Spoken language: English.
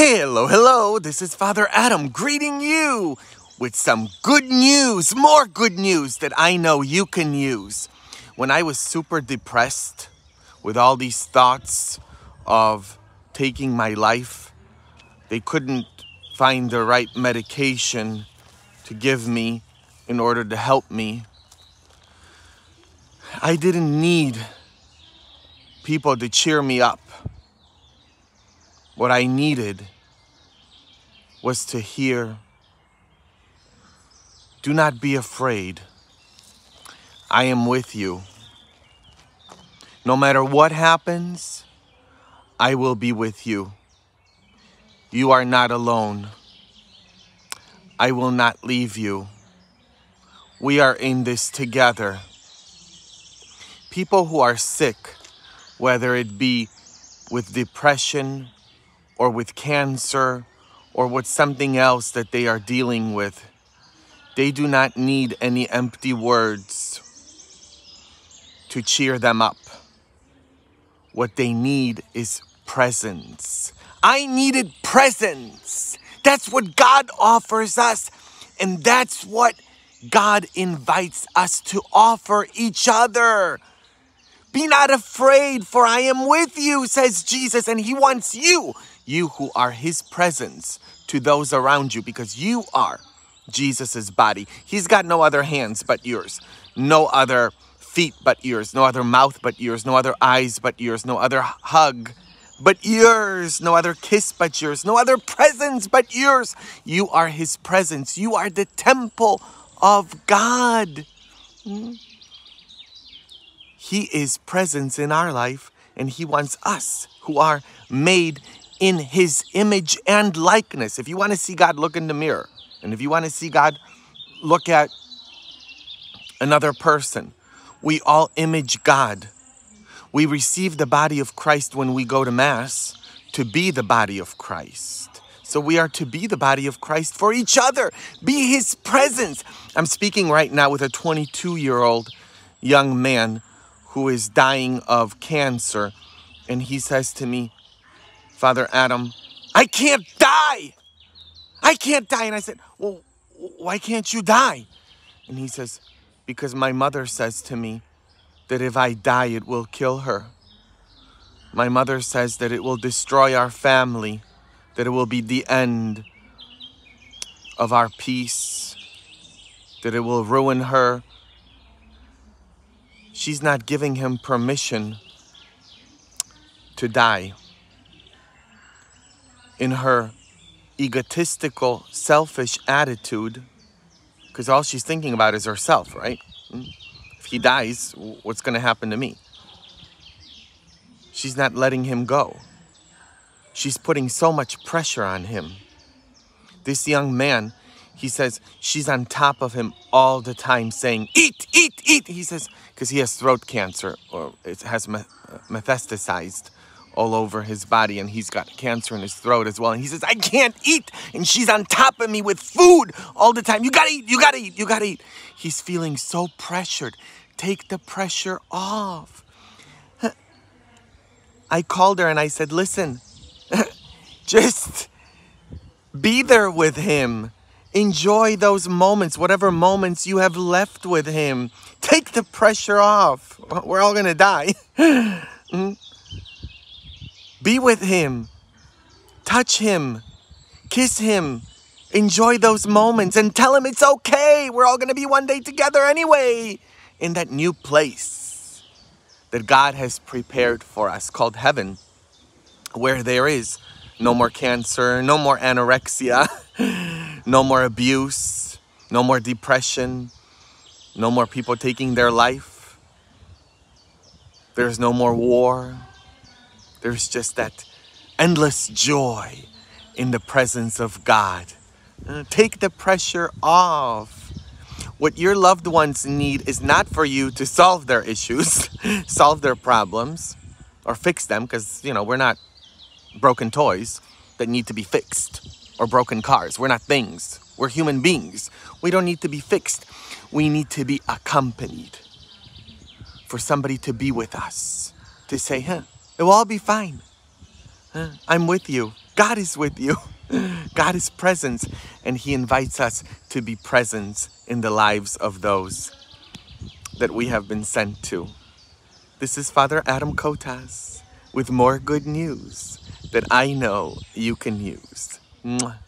Hello, hello, this is Father Adam greeting you with some good news, more good news that I know you can use. When I was super depressed with all these thoughts of taking my life, they couldn't find the right medication to give me in order to help me. I didn't need people to cheer me up. What I needed was to hear, Do not be afraid. I am with you. No matter what happens, I will be with you. You are not alone. I will not leave you. We are in this together. People who are sick, whether it be with depression or with cancer or with something else that they are dealing with, they do not need any empty words to cheer them up. What they need is presence. I needed presence. That's what God offers us. And that's what God invites us to offer each other. Be not afraid, for I am with you, says Jesus, and He wants you, you who are His presence, to those around you, because you are Jesus's body. He's got no other hands but yours, no other feet but yours, no other mouth but yours, no other eyes but yours, no other hug but yours, no other kiss but yours, no other presence but yours. You are His presence. You are the temple of God. Hmm? He is presence in our life, and He wants us who are made in His image and likeness. If you want to see God, look in the mirror. And if you want to see God, look at another person. We all image God. We receive the body of Christ when we go to Mass to be the body of Christ. So we are to be the body of Christ for each other, be His presence. I'm speaking right now with a 22 year old young man who is dying of cancer. And he says to me, Father Adam, I can't die. I can't die. And I said, Well, why can't you die? And he says, Because my mother says to me that if I die, it will kill her. My mother says that it will destroy our family, that it will be the end of our peace, that it will ruin her she's not giving him permission to die. In her egotistical, selfish attitude, because all she's thinking about is herself, right? Hmm? If he dies, what's going to happen to me? She's not letting him go. She's putting so much pressure on him. This young man he says she's on top of him all the time saying, eat, eat, eat. He says, because he has throat cancer or it has metastasized all over his body and he's got cancer in his throat as well. And he says, I can't eat. And she's on top of me with food all the time. You gotta eat, you gotta eat, you gotta eat. He's feeling so pressured. Take the pressure off. I called her and I said, listen, just be there with him. Enjoy those moments, whatever moments you have left with Him. Take the pressure off. We're all going to die. Hmm? Be with Him. Touch Him. Kiss Him. Enjoy those moments and tell Him it's okay. We're all going to be one day together anyway in that new place that God has prepared for us called heaven, where there is no more cancer, no more anorexia. No more abuse, no more depression, no more people taking their life. There's no more war. There's just that endless joy in the presence of God. Uh, take the pressure off. What your loved ones need is not for you to solve their issues, solve their problems, or fix them, because, you know, we're not broken toys that need to be fixed or broken cars. We're not things. We're human beings. We don't need to be fixed. We need to be accompanied. For somebody to be with us. To say, huh, it will all be fine. Huh? I'm with you. God is with you. God is present, and He invites us to be present in the lives of those that we have been sent to. This is Father Adam Kotas with more good news that I know you can use. Mwah.